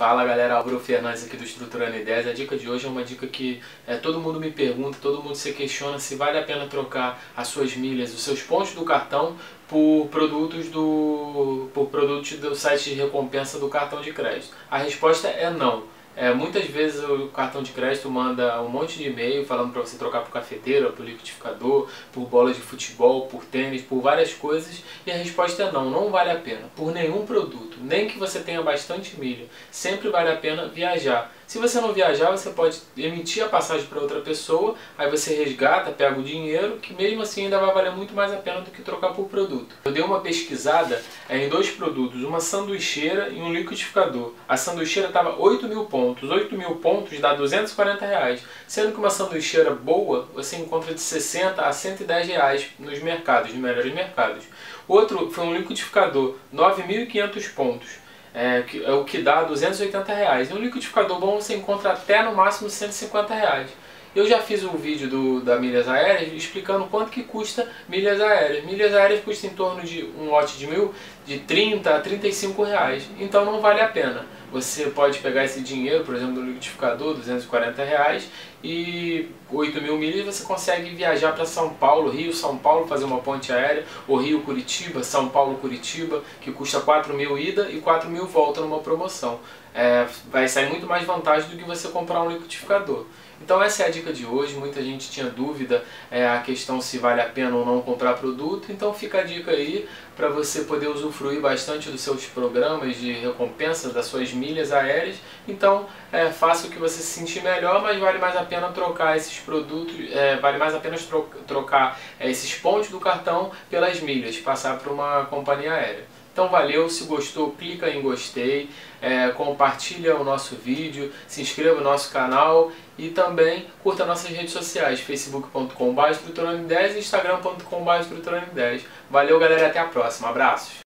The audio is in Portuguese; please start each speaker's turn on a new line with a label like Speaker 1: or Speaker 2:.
Speaker 1: Fala galera, Álvaro Fernandes aqui do Estruturando Ideias. A dica de hoje é uma dica que é, todo mundo me pergunta, todo mundo se questiona se vale a pena trocar as suas milhas, os seus pontos do cartão por produtos do por produtos do site de recompensa do cartão de crédito. A resposta é não. É, muitas vezes o cartão de crédito manda um monte de e-mail falando para você trocar por cafeteira, por liquidificador, por bola de futebol, por tênis, por várias coisas e a resposta é não, não vale a pena. Por nenhum produto, nem que você tenha bastante milho, sempre vale a pena viajar. Se você não viajar, você pode emitir a passagem para outra pessoa, aí você resgata, pega o dinheiro, que mesmo assim ainda vai valer muito mais a pena do que trocar por produto. Eu dei uma pesquisada é, em dois produtos, uma sanduicheira e um liquidificador. A sanduicheira estava 8 mil pontos, 8 mil pontos dá 240 reais, sendo que uma sanduicheira boa você encontra de 60 a 110 reais nos mercados, nos melhores mercados. Outro foi um liquidificador, 9.500 pontos é, é o que dá 280 reais. E um liquidificador bom você encontra até no máximo 150 reais. Eu já fiz um vídeo do, da milhas aéreas explicando quanto que custa milhas aéreas. Milhas aéreas custa em torno de um lote de mil de 30 a 35 reais. Então não vale a pena. Você pode pegar esse dinheiro, por exemplo, do liquidificador, 240 reais, e 8 mil milhas você consegue viajar para São Paulo, Rio, São Paulo, fazer uma ponte aérea, ou Rio, Curitiba, São Paulo, Curitiba, que custa 4 mil ida e 4 mil volta numa promoção. É, vai sair muito mais vantagem do que você comprar um liquidificador. Então essa é a dica de hoje, muita gente tinha dúvida é, a questão se vale a pena ou não comprar produto, então fica a dica aí para você poder usufruir bastante dos seus programas de recompensa, das suas milhas aéreas, então é, faça o que você se sentir melhor, mas vale mais a pena trocar esses produtos, é, vale mais a pena trocar é, esses pontos do cartão pelas milhas, passar para uma companhia aérea. Então valeu, se gostou clica em gostei, é, compartilha o nosso vídeo, se inscreva no nosso canal e também curta nossas redes sociais, facebook.com.br e instagram.com.br Valeu galera, até a próxima, abraços!